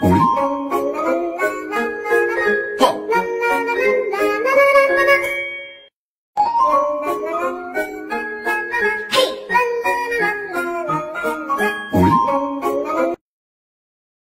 Oui.